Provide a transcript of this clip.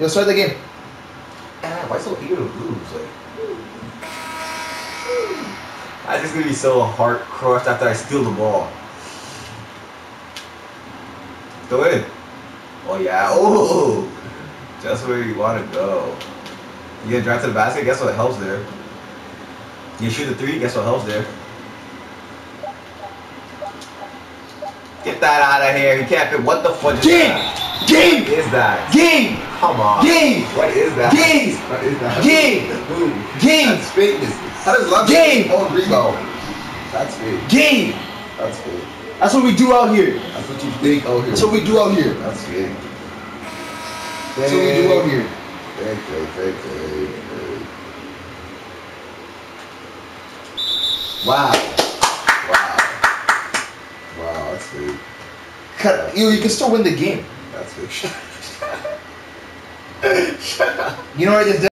Yo, start the game. Ah, why so eager to lose? Like, I just gonna be so heart crushed after I steal the ball. Go in. Oh yeah. Oh, just where you want to go. You get drive to the basket. Guess what helps there? You shoot a three. Guess what helps there? Get that out of here. You can't fit. What the fuck is Game! that? Game! Is that? Game! Come on. Game! What is that? Game! What is that? Game! Game! That's fitness. How does love Game! Oh, rebound. That's fake. Game! That's fake. That's what we do out here. That's what you think out here. That's what we do out here. That's fake. That's what we do out here. Fake, fake, fake, fake, fake. Wow. Wow. Wow, that's fake. Cut. You, you can still win the game. That's fake. You know what I just did?